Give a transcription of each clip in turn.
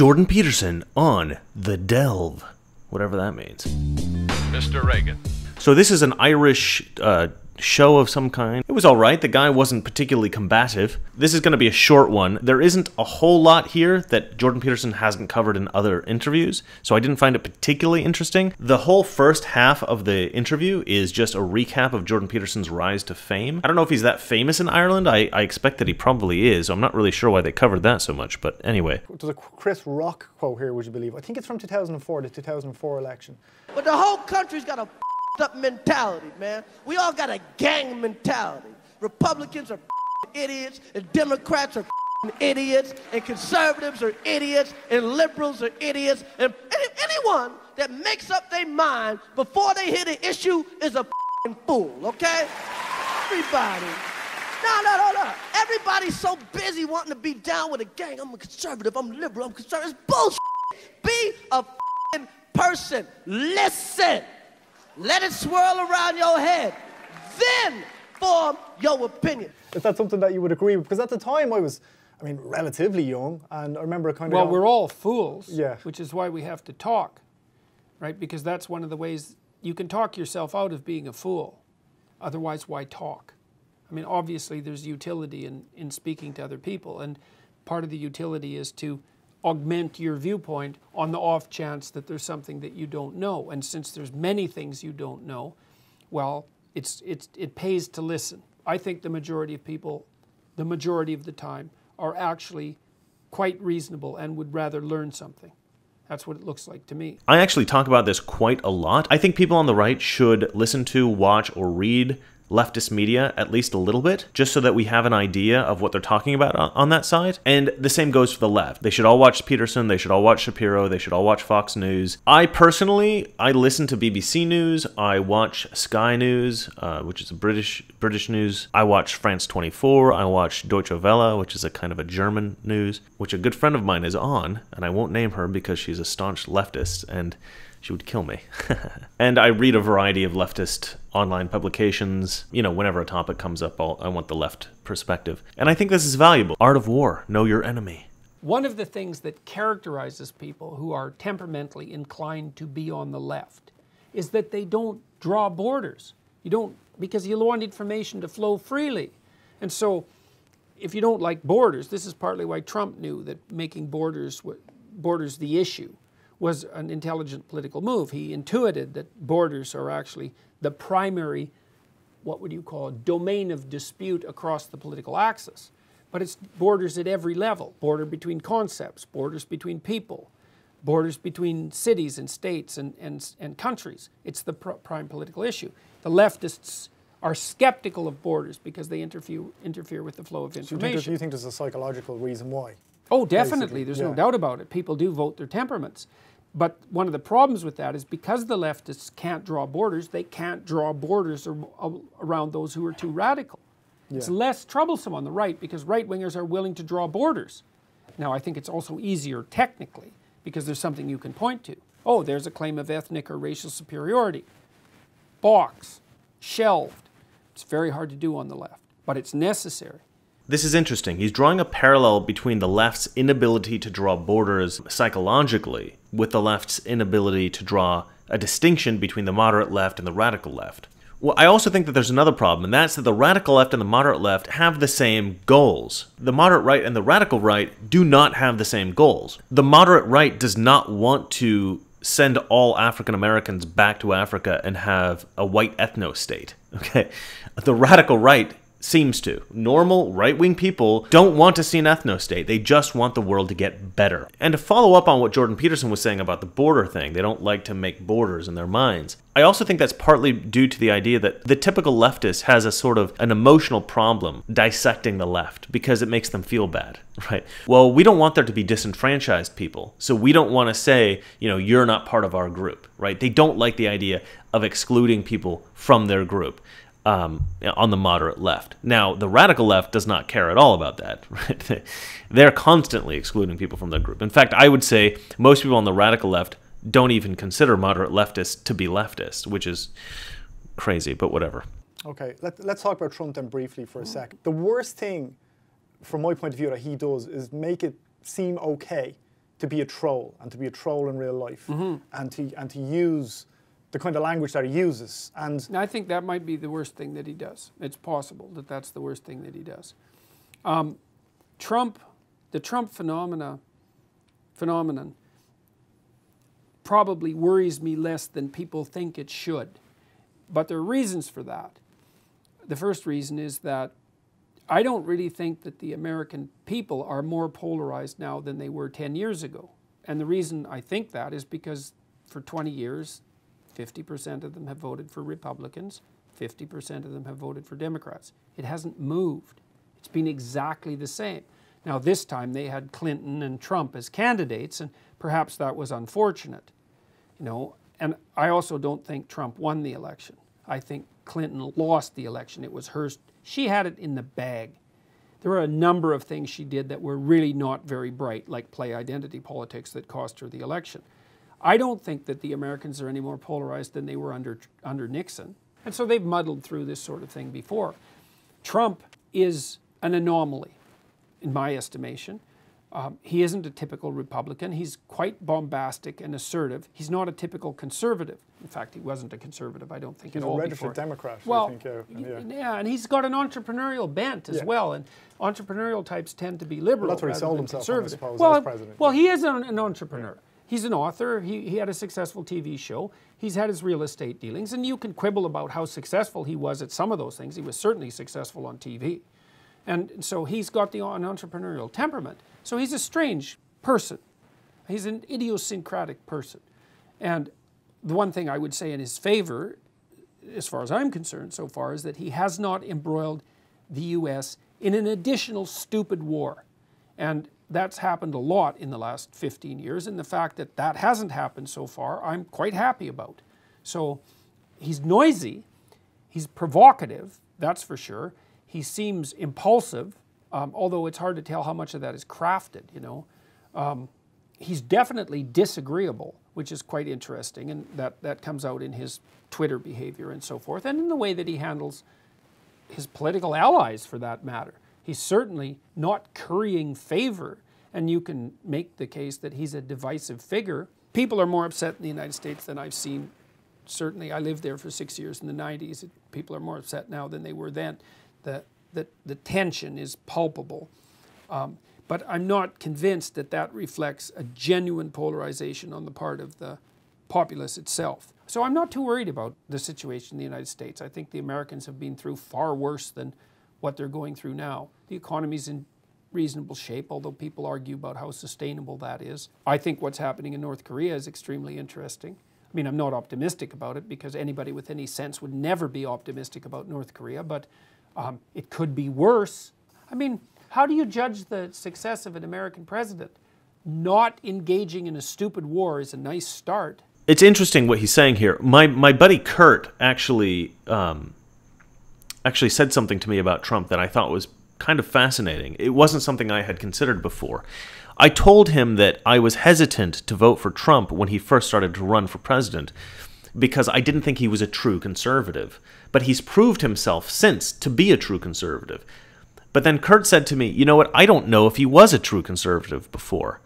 Jordan Peterson on The Delve, whatever that means. Mr. Reagan. So this is an Irish uh, show of some kind. It was all right. The guy wasn't particularly combative. This is going to be a short one. There isn't a whole lot here that Jordan Peterson hasn't covered in other interviews, so I didn't find it particularly interesting. The whole first half of the interview is just a recap of Jordan Peterson's rise to fame. I don't know if he's that famous in Ireland. I, I expect that he probably is. So I'm not really sure why they covered that so much, but anyway. There's a Chris Rock quote here, would you believe? I think it's from 2004, the 2004 election. But the whole country's got a up mentality, man. We all got a gang mentality. Republicans are idiots, and Democrats are idiots, and conservatives are idiots, and liberals are idiots, and any, anyone that makes up their mind before they hit an issue is a fool, okay? Everybody. No, no, no, no. Everybody's so busy wanting to be down with a gang. I'm a conservative, I'm liberal, I'm conservative. It's bullshit. Be a person. Listen. Let it swirl around your head. Then form your opinion. Is that something that you would agree with? Because at the time I was, I mean, relatively young, and I remember kind of. Well, we're all fools. Yeah. Which is why we have to talk, right? Because that's one of the ways you can talk yourself out of being a fool. Otherwise, why talk? I mean, obviously, there's utility in, in speaking to other people, and part of the utility is to augment your viewpoint on the off chance that there's something that you don't know. And since there's many things you don't know, well, it's, it's, it pays to listen. I think the majority of people, the majority of the time, are actually quite reasonable and would rather learn something. That's what it looks like to me. I actually talk about this quite a lot. I think people on the right should listen to, watch, or read leftist media at least a little bit, just so that we have an idea of what they're talking about on, on, that side. And the same goes for the left. They should all watch Peterson, they should all watch Shapiro, they should all watch Fox News. I personally, I listen to BBC News, I watch Sky News, uh, which is a British British news. I watch France 24, I watch Deutsche Welle, which is a kind of a German news, which a good friend of mine is on, and I won't name her because she's a staunch leftist and she would kill me. and I read a variety of leftist online publications. You know, whenever a topic comes up, I'll, i want the left perspective. And I think this is valuable. Art of War, know your enemy. One of the things that characterizes people who are temperamentally inclined to be on the left is that they don't draw borders. You don't, because you want information to flow freely. And so, if you don't like borders, this is partly why Trump knew that making borders borders the issue was an intelligent political move. He intuited that borders are actually the primary, what would you call, it, domain of dispute across the political axis. But it's borders at every level border between concepts, borders between people, borders between cities and states and, and, and countries. It's the pr prime political issue. The leftists are skeptical of borders because they interfere, interfere with the flow of information. So you, think you think there's a psychological reason why? Oh, definitely. Basically. There's yeah. no doubt about it. People do vote their temperaments. But one of the problems with that is because the leftists can't draw borders, they can't draw borders around those who are too radical. Yeah. It's less troublesome on the right because right wingers are willing to draw borders. Now, I think it's also easier technically because there's something you can point to. Oh, there's a claim of ethnic or racial superiority. Box, shelved. It's very hard to do on the left, but it's necessary. This is interesting. He's drawing a parallel between the left's inability to draw borders psychologically with the left's inability to draw a distinction between the moderate left and the radical left. Well, I also think that there's another problem, and that's that the radical left and the moderate left have the same goals. The moderate right and the radical right do not have the same goals. The moderate right does not want to send all African Americans back to Africa and have a white ethno state. Okay? The radical right seems to. Normal right wing people don't want to see an ethno state. They just want the world to get better. And to follow up on what Jordan Peterson was saying about the border thing, they don't like to make borders in their minds. I also think that's partly due to the idea that the typical leftist has a sort of an emotional problem dissecting the left because it makes them feel bad, right? Well, we don't want there to be disenfranchised people. So we don't want to say, you know, you're not part of our group, right? They don't like the idea of excluding people from their group um, on the moderate left. Now, the radical left does not care at all about that. Right? They're constantly excluding people from their group. In fact, I would say most people on the radical left don't even consider moderate leftists to be leftist, which is crazy, but whatever. Okay, let, us talk about Trump then briefly for a sec. The worst thing, from my point of view, that he does is make it seem okay to be a troll and to be a troll in real life Mm-hmm. and to and to use the kind of language that he uses. And I think that might be the worst thing that he does. It's possible that that's the worst thing that he does. Um, Trump, the Trump phenomena, phenomenon, probably worries me less than people think it should. But there are reasons for that. The first reason is that I don't really think that the American people are more polarized now than they were 10 years ago. And the reason I think that is because for 20 years, 50% of them have voted for Republicans, 50% of them have voted for Democrats. It hasn't moved. It's been exactly the same. Now, this time they had Clinton and Trump as candidates, and perhaps that was unfortunate. You know, and I also don't think Trump won the election. I think Clinton lost the election. It was hers. She had it in the bag. There were a number of things she did that were really not very bright, like play identity politics that cost her the election. I don't think that the Americans are any more polarized than they were under, under Nixon. And so they've muddled through this sort of thing before. Trump is an anomaly, in my estimation. Um, he isn't a typical Republican. He's quite bombastic and assertive. He's not a typical conservative. In fact, he wasn't a conservative, I don't think, He's at a all registered before. Democrat, I Well, think, yeah, y- yeah. yeah, and he's got an entrepreneurial bent as Yeah. well. And entrepreneurial types tend to be liberal that's what he sold himself on, I suppose, well, as president, well, he is an, an entrepreneur. He's an author. He, he had a successful TV show. He's had his real estate dealings, and you can quibble about how successful he was at some of those things. He was certainly successful on TV. And so he's got the an entrepreneurial temperament. So he's a strange person. He's an idiosyncratic person. And the one thing I would say in his favor, as far as I'm concerned so far, is that he has not embroiled the U.S. in an additional stupid war. And that's happened a lot in the last 15 years. And the fact that that hasn't happened so far, I'm quite happy about. So he's noisy, he's provocative, that's for sure. He seems impulsive, um, although it's hard to tell how much of that is crafted, you know. Um, he's definitely disagreeable, which is quite interesting, and that, that comes out in his Twitter behavior and so forth, and in the way that he handles his political allies for that matter. He's certainly not currying favor, and you can make the case that he's a divisive figure. People are more upset in the United States than I've seen. Certainly, I lived there for six years in the 90s. People are more upset now than they were then. The, the, the tension is palpable. Um, but I'm not convinced that that reflects a genuine polarization on the part of the populace itself. So I'm not too worried about the situation in the United States. I think the Americans have been through far worse than what they're going through now. The economy's in reasonable shape, although people argue about how sustainable that is. I think what's happening in North Korea is extremely interesting. I mean, I'm not optimistic about it because anybody with any sense would never be optimistic about North Korea, but um, it could be worse. I mean, how do you judge the success of an American president? Not engaging in a stupid war is a nice start. It's interesting what he's saying here. My my buddy Kurt actually um, actually said something to me about Trump that I thought was kind of fascinating. It wasn't something I had considered before. I told him that I was hesitant to vote for Trump when he first started to run for president because I didn't think he was a true conservative. But he's proved himself since to be a true conservative. But then Kurt said to me, "You know what? I don't know if he was a true conservative before.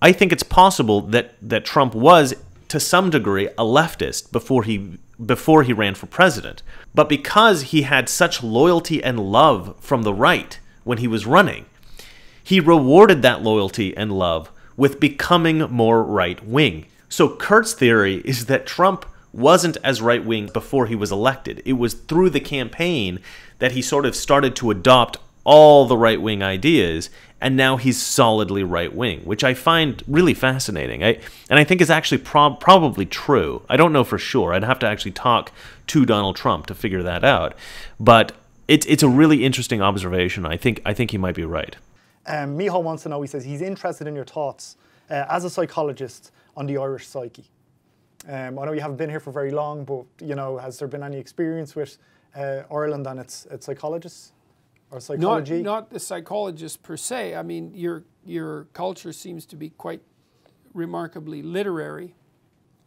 I think it's possible that that Trump was to some degree a leftist before he before he ran for president. But because he had such loyalty and love from the right when he was running, he rewarded that loyalty and love with becoming more right wing. So Kurt's theory is that Trump wasn't as right wing before he was elected. It was through the campaign that he sort of started to adopt all the right wing ideas, and now he's solidly right wing, which I find really fascinating. I, and I think is actually prob- probably true. I don't know for sure. I'd have to actually talk to Donald Trump to figure that out. But it's it's a really interesting observation. I think I think he might be right. Um, Miho wants to know, he says he's interested in your thoughts uh, as a psychologist on the Irish psyche. Um, I know you haven't been here for very long, but you know, has there been any experience with uh, Ireland and its, its psychologists or Not, not the psychologist per se. I mean, your your culture seems to be quite remarkably literary.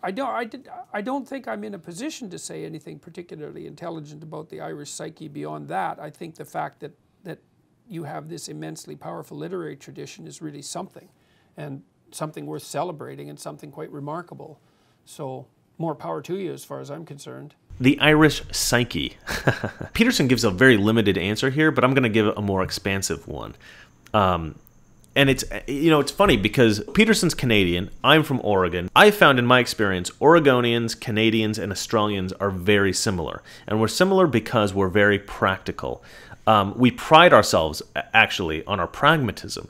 I don't, I, did, I don't think I'm in a position to say anything particularly intelligent about the Irish psyche beyond that. I think the fact that, that you have this immensely powerful literary tradition is really something. And something worth celebrating and something quite remarkable. So more power to you as far as I'm concerned. The Irish psyche. Peterson gives a very limited answer here, but I'm going to give a more expansive one. Um, and it's you know it's funny because Peterson's Canadian. I'm from Oregon. I found in my experience Oregonians, Canadians, and Australians are very similar, and we're similar because we're very practical. Um, we pride ourselves actually on our pragmatism,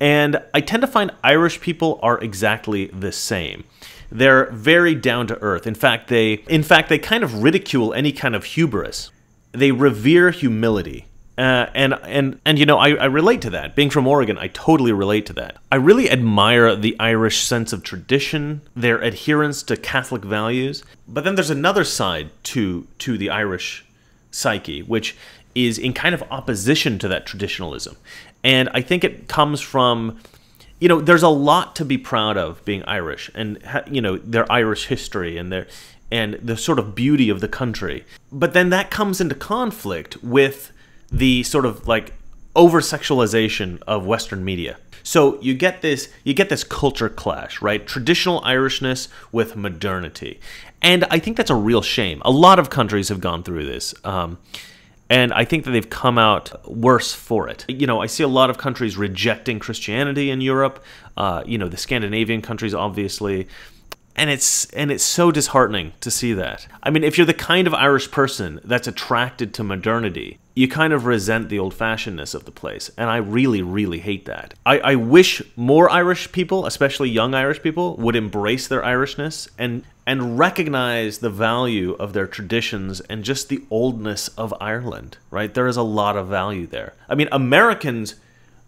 and I tend to find Irish people are exactly the same. They're very down to earth. In fact, they in fact they kind of ridicule any kind of hubris. They revere humility. Uh, and and and you know I, I relate to that. Being from Oregon, I totally relate to that. I really admire the Irish sense of tradition, their adherence to Catholic values. But then there's another side to to the Irish psyche, which is in kind of opposition to that traditionalism. And I think it comes from you know, there's a lot to be proud of being Irish, and you know their Irish history and their and the sort of beauty of the country. But then that comes into conflict with the sort of like over sexualization of Western media. So you get this you get this culture clash, right? Traditional Irishness with modernity, and I think that's a real shame. A lot of countries have gone through this. Um, and I think that they've come out worse for it. You know, I see a lot of countries rejecting Christianity in Europe. Uh, you know, the Scandinavian countries, obviously, and it's and it's so disheartening to see that. I mean, if you're the kind of Irish person that's attracted to modernity, you kind of resent the old-fashionedness of the place, and I really, really hate that. I, I wish more Irish people, especially young Irish people, would embrace their Irishness and and recognize the value of their traditions and just the oldness of Ireland. Right, there is a lot of value there. I mean, Americans.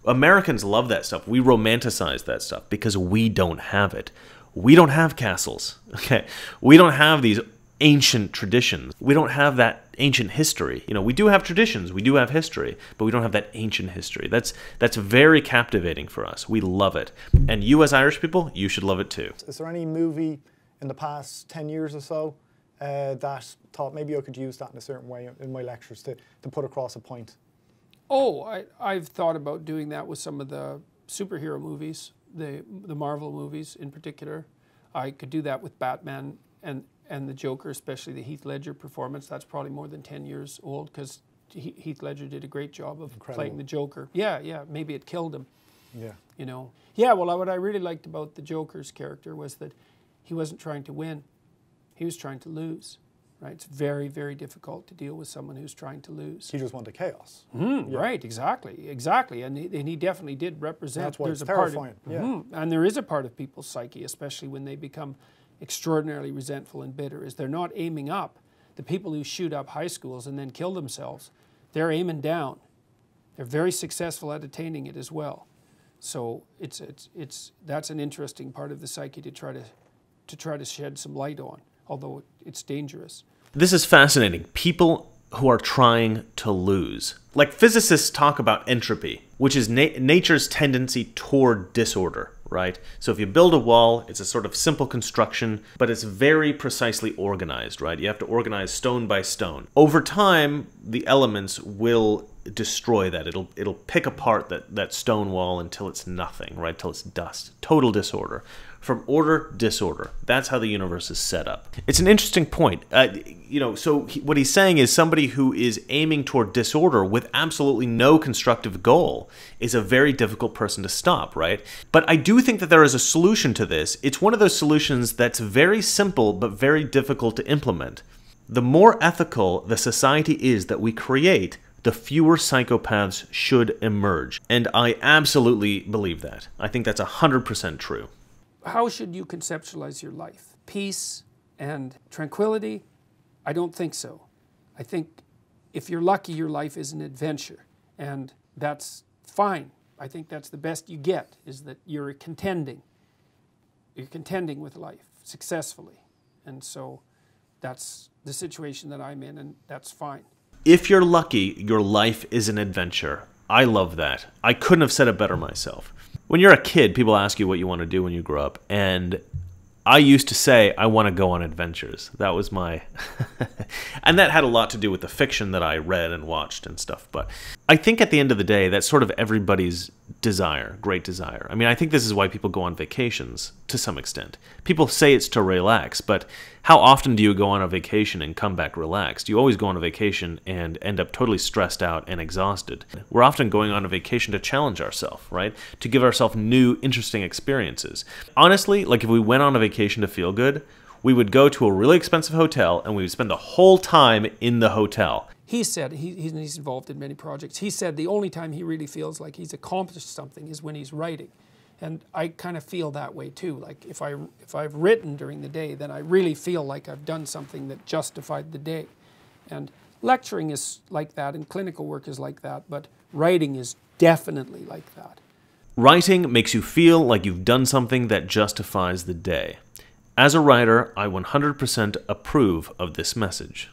Americans love that stuff. We romanticize that stuff because we don't have it we don't have castles. Okay, we don't have these ancient traditions. We don't have that ancient history. You know, we do have traditions, we do have history, but we don't have that ancient history. That's that's very captivating for us. We love it, and you as Irish people, you should love it too. Is there any movie in the past ten years or so uh, that thought maybe I could use that in a certain way in my lectures to to put across a point? Oh, I, I've thought about doing that with some of the superhero movies the the Marvel movies in particular. I could do that with Batman and and the Joker, especially the Heath Ledger performance. That's probably more than ten years old because Heath Ledger did a great job of Incredible. playing the Joker. Yeah, yeah. Maybe it killed him. Yeah. You know. Yeah. Well, what I really liked about the Joker's character was that he wasn't trying to win; he was trying to lose right? It's very, very difficult to deal with someone who's trying to lose. He just wanted chaos. Mm, yeah. Right, exactly, exactly, and he, and he definitely did represent. That's why there's it's a terrifying. Part of, yeah. Mm, and there is a part of people's psyche, especially when they become extraordinarily resentful and bitter, is they're not aiming up. The people who shoot up high schools and then kill themselves, they're aiming down. They're very successful at attaining it as well. So it's it's it's that's an interesting part of the psyche to try to to try to shed some light on although it's dangerous. This is fascinating. People who are trying to lose. Like physicists talk about entropy, which is na- nature's tendency toward disorder, right? So if you build a wall, it's a sort of simple construction, but it's very precisely organized, right? You have to organize stone by stone. Over time, the elements will destroy that. It'll it'll pick apart that that stone wall until it's nothing, right? Until it's dust. Total disorder from order disorder. That's how the universe is set up. It's an interesting point. Uh, you know, so he, what he's saying is somebody who is aiming toward disorder with absolutely no constructive goal is a very difficult person to stop, right? But I do think that there is a solution to this. It's one of those solutions that's very simple but very difficult to implement. The more ethical the society is that we create, the fewer psychopaths should emerge. And I absolutely believe that. I think that's 100% true how should you conceptualize your life? Peace and tranquility? I don't think so. I think if you're lucky, your life is an adventure, and that's fine. I think that's the best you get, is that you're contending. You're contending with life successfully. And so that's the situation that I'm in, and that's fine. If you're lucky, your life is an adventure. I love that. I couldn't have said it better myself when you're a kid, people ask you what you want to do when you grow up, and I used to say I want to go on adventures. That was my, and that had a lot to do with the fiction that I read and watched and stuff. But I think at the end of the day, that's sort of everybody's desire, great desire. I mean, I think this is why people go on vacations to some extent. People say it's to relax, but how often do you go on a vacation and come back relaxed? You always go on a vacation and end up totally stressed out and exhausted. We're often going on a vacation to challenge ourselves, right? To give ourselves new, interesting experiences. Honestly, like if we went on a vacation to feel good, we would go to a really expensive hotel and we would spend the whole time in the hotel. He said, he, he's involved in many projects, he said the only time he really feels like he's accomplished something is when he's writing. And I kind of feel that way too. Like if, I, if I've written during the day, then I really feel like I've done something that justified the day. And lecturing is like that and clinical work is like that, but writing is definitely like that. Writing makes you feel like you've done something that justifies the day. As a writer, I 100% approve of this message.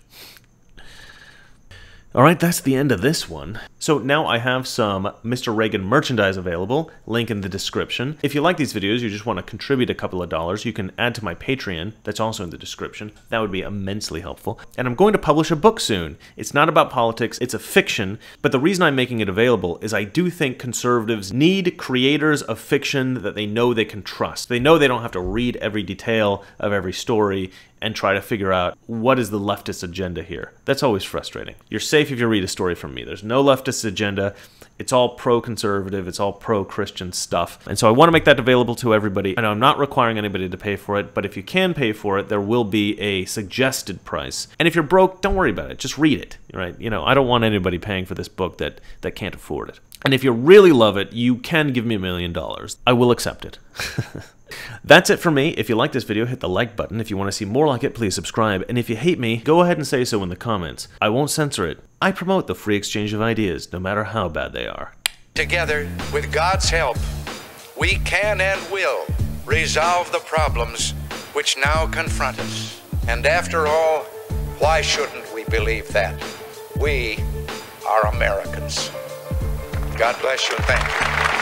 Alright, that's the end of this one. So now I have some Mr. Reagan merchandise available, link in the description. If you like these videos, you just want to contribute a couple of dollars, you can add to my Patreon, that's also in the description. That would be immensely helpful. And I'm going to publish a book soon. It's not about politics, it's a fiction, but the reason I'm making it available is I do think conservatives need creators of fiction that they know they can trust. They know they don't have to read every detail of every story and try to figure out what is the leftist agenda here. That's always frustrating. You're safe if you read a story from me. There's no leftist agenda. It's all pro conservative, it's all pro Christian stuff. And so I want to make that available to everybody. And I'm not requiring anybody to pay for it, but if you can pay for it, there will be a suggested price. And if you're broke, don't worry about it. Just read it, right? You know, I don't want anybody paying for this book that, that can't afford it. And if you really love it, you can give me a million dollars. I will accept it. That's it for me. If you like this video, hit the like button. If you want to see more like it, please subscribe. And if you hate me, go ahead and say so in the comments. I won't censor it. I promote the free exchange of ideas, no matter how bad they are. Together, with God's help, we can and will resolve the problems which now confront us. And after all, why shouldn't we believe that? We are Americans. God bless you and thank you.